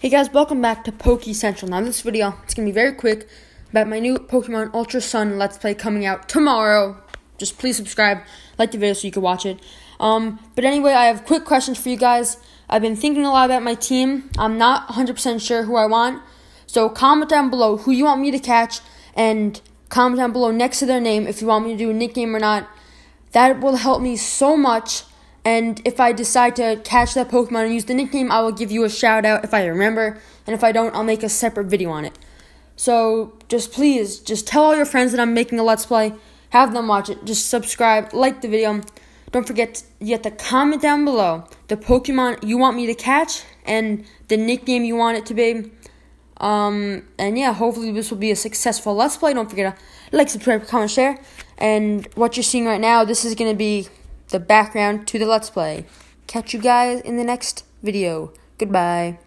Hey guys, welcome back to Poke Central. Now this video, it's gonna be very quick about my new Pokemon Ultra Sun Let's Play coming out tomorrow. Just please subscribe, like the video so you can watch it. Um, but anyway, I have quick questions for you guys. I've been thinking a lot about my team. I'm not 100% sure who I want. So comment down below who you want me to catch and comment down below next to their name if you want me to do a nickname or not. That will help me so much and if I decide to catch that Pokemon and use the nickname, I will give you a shout out if I remember. And if I don't, I'll make a separate video on it. So just please, just tell all your friends that I'm making a Let's Play. Have them watch it. Just subscribe, like the video. Don't forget you have to comment down below the Pokemon you want me to catch and the nickname you want it to be. Um, and yeah, hopefully this will be a successful Let's Play. Don't forget to like, subscribe, comment, share. And what you're seeing right now, this is going to be the background to the Let's Play. Catch you guys in the next video. Goodbye.